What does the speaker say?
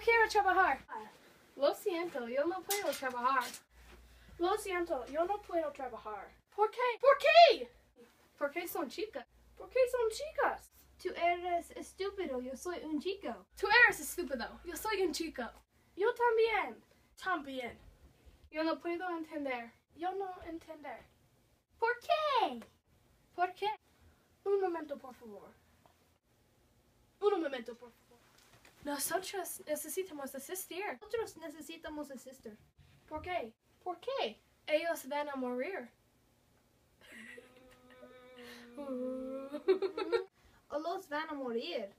quiero trabajar. Lo siento, yo no puedo trabajar. Lo siento, yo no puedo trabajar. ¿Por qué? ¿Por qué? Porque son chicas. ¿Por qué son chicas? Tú eres estúpido, yo soy un chico. Tú eres estúpido. Yo soy un chico. Yo también. También. Yo no puedo entender. Yo no entender. ¿Por qué? ¿Por qué? Un momento, por favor. Momento, por favor. Nosotros necesitamos asistir. Nosotros necesitamos asistir. ¿Por qué? ¿Por qué? Ellos van a morir. Los van a morir.